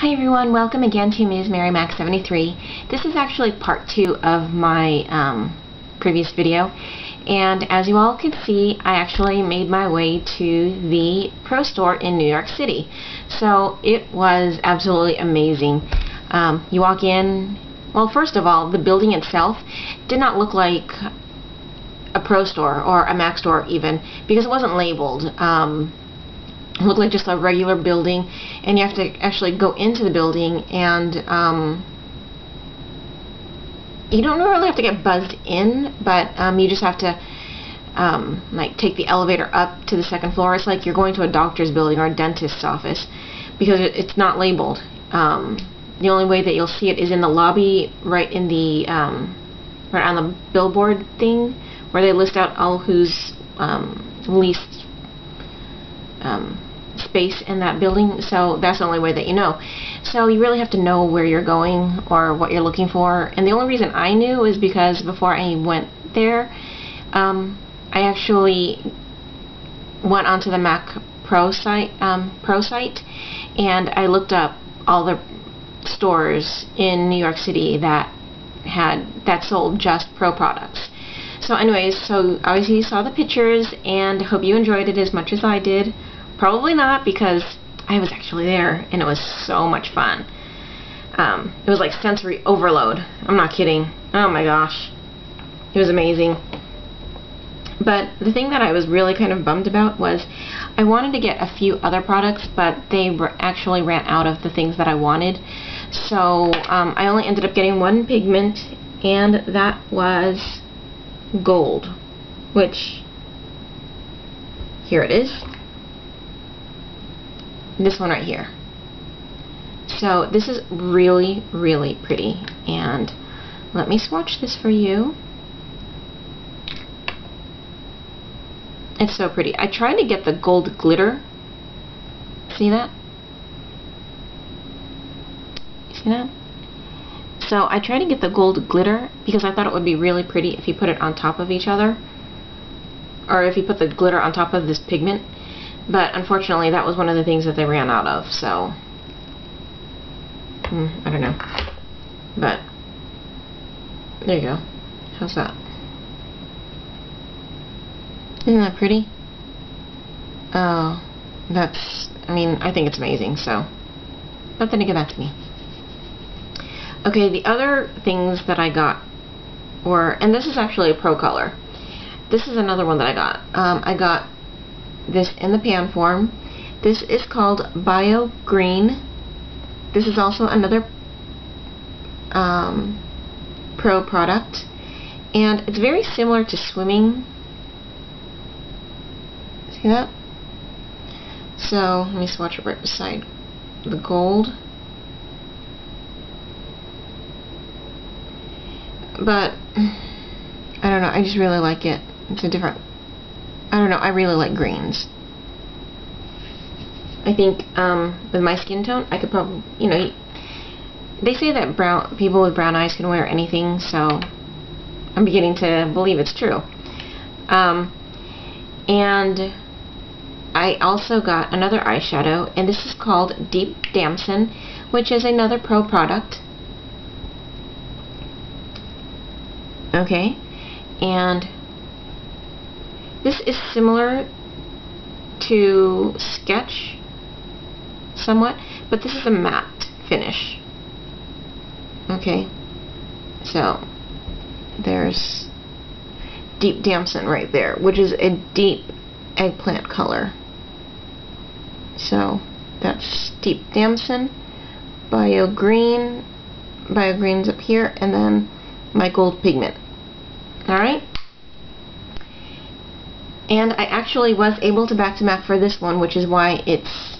Hi everyone, welcome again to Ms. Mary Mac 73. This is actually part two of my um, previous video and as you all can see I actually made my way to the Pro Store in New York City. So it was absolutely amazing. Um, you walk in, well first of all the building itself did not look like a Pro Store or a Mac store even because it wasn't labeled. Um, look like just a regular building and you have to actually go into the building and um, you don't really have to get buzzed in but um, you just have to um, like take the elevator up to the second floor. It's like you're going to a doctor's building or a dentist's office because it, it's not labeled. Um, the only way that you'll see it is in the lobby right in the um, right on the billboard thing where they list out all who's um, least um, space in that building so that's the only way that you know. So you really have to know where you're going or what you're looking for. And the only reason I knew is because before I went there um, I actually went onto the Mac Pro site um, Pro site and I looked up all the stores in New York City that had that sold just Pro products. So anyways so obviously you saw the pictures and hope you enjoyed it as much as I did Probably not because I was actually there and it was so much fun. Um, it was like sensory overload. I'm not kidding. Oh my gosh. It was amazing. But the thing that I was really kind of bummed about was I wanted to get a few other products, but they actually ran out of the things that I wanted. So um, I only ended up getting one pigment, and that was gold, which here it is this one right here. So this is really, really pretty. And let me swatch this for you. It's so pretty. I tried to get the gold glitter. See that? See that? So I tried to get the gold glitter because I thought it would be really pretty if you put it on top of each other. Or if you put the glitter on top of this pigment. But unfortunately, that was one of the things that they ran out of, so... Hmm, I don't know. But, there you go. How's that? Isn't that pretty? Oh, that's, I mean, I think it's amazing, so... Then to give that to me. Okay, the other things that I got were, and this is actually a pro color. This is another one that I got. Um, I got this in the pan form. This is called Bio Green. This is also another um, Pro product. And it's very similar to swimming. See that? So, let me swatch it right beside the gold. But, I don't know, I just really like it. It's a different I don't know, I really like greens. I think um, with my skin tone, I could probably, you know, they say that brown people with brown eyes can wear anything, so I'm beginning to believe it's true. Um, and I also got another eyeshadow, and this is called Deep Damson, which is another Pro product. Okay, and this is similar to Sketch somewhat, but this is a matte finish. Okay, so there's Deep Damson right there, which is a deep eggplant color. So that's Deep Damson, Bio Green, Bio Green's up here, and then my gold pigment. Alright? And I actually was able to back to back for this one, which is why it's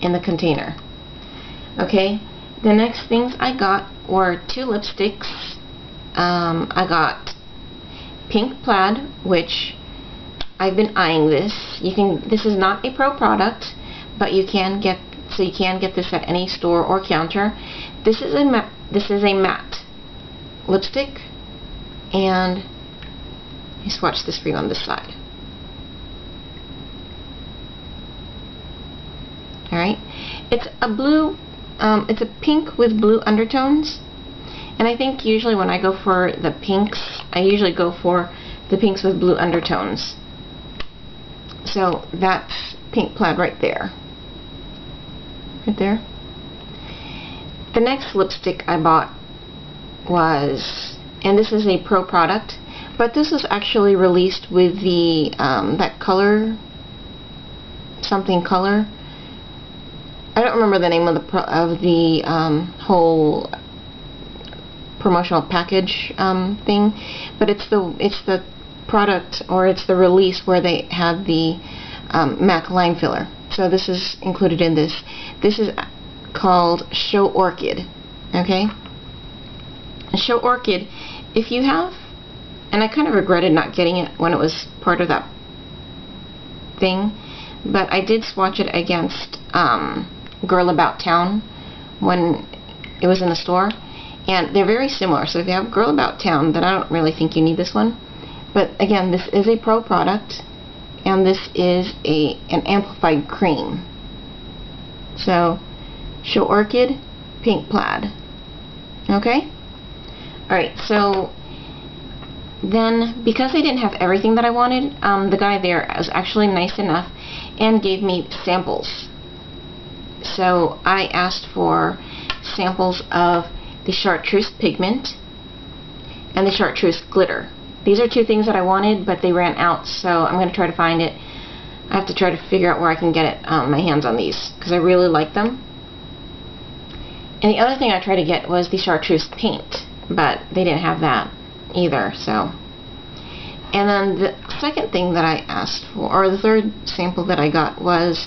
in the container. Okay, the next things I got were two lipsticks. Um, I got Pink Plaid, which I've been eyeing this. You can. This is not a pro product, but you can get so you can get this at any store or counter. This is a matte. This is a matte lipstick, and I swatch this you on this side. Alright? It's a blue Um, it's a pink with blue undertones. And I think usually when I go for the pinks, I usually go for the pinks with blue undertones. So that pink plaid right there. Right there. The next lipstick I bought was, and this is a pro product, but this was actually released with the, um, that color, something color. I don't remember the name of the of the um, whole promotional package um, thing, but it's the it's the product or it's the release where they had the um, MAC line filler. So this is included in this. This is called Show Orchid. Okay? Show Orchid, if you have, and I kind of regretted not getting it when it was part of that thing, but I did swatch it against um, Girl About Town when it was in the store, and they're very similar. So if you have Girl About Town, then I don't really think you need this one. But again, this is a pro product, and this is a an amplified cream. So, Show Orchid, Pink Plaid. Okay? Alright, so then because I didn't have everything that I wanted, um, the guy there was actually nice enough and gave me samples. So I asked for samples of the chartreuse pigment and the chartreuse glitter. These are two things that I wanted, but they ran out, so I'm going to try to find it. I have to try to figure out where I can get it, um, my hands on these, because I really like them. And the other thing I tried to get was the chartreuse paint, but they didn't have that either, so. And then the second thing that I asked for, or the third sample that I got was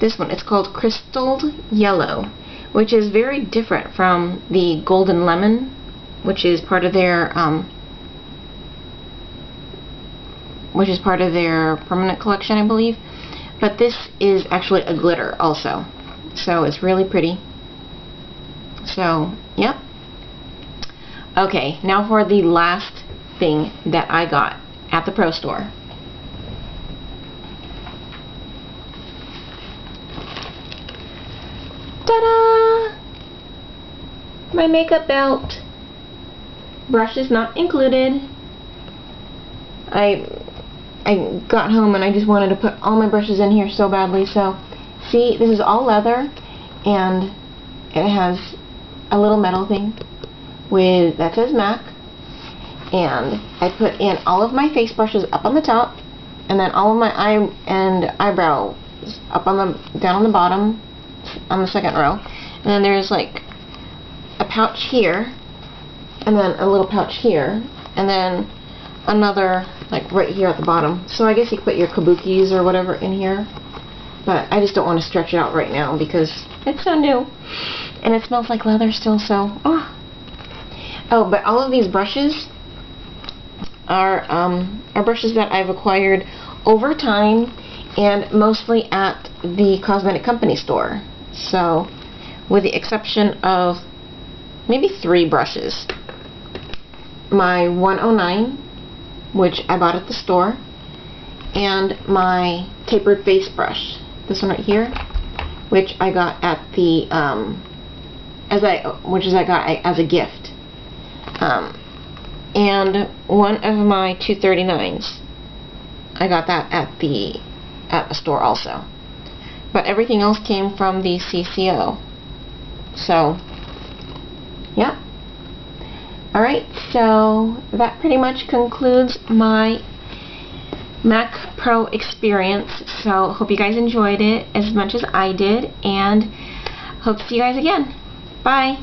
this one. It's called Crystalled Yellow, which is very different from the Golden Lemon, which is part of their um, which is part of their permanent collection, I believe. But this is actually a glitter also. So it's really pretty. So, yep. Okay, now for the last thing that I got at the Pro Store. My makeup belt. Brushes not included. I I got home and I just wanted to put all my brushes in here so badly. So, see, this is all leather, and it has a little metal thing with that says MAC. And I put in all of my face brushes up on the top, and then all of my eye and eyebrow up on the down on the bottom, on the second row. And then there's like pouch here, and then a little pouch here, and then another like right here at the bottom. So I guess you put your kabukis or whatever in here. But I just don't want to stretch it out right now because it's so new. And it smells like leather still, so... Oh, oh but all of these brushes are, um, are brushes that I've acquired over time and mostly at the cosmetic company store. So, with the exception of maybe three brushes. My 109 which I bought at the store, and my tapered face brush, this one right here, which I got at the, um, as I, which is I got as a gift, um, and one of my 239s, I got that at the, at the store also, but everything else came from the CCO, so, yeah. Alright, so that pretty much concludes my Mac Pro experience. So hope you guys enjoyed it as much as I did and hope to see you guys again. Bye!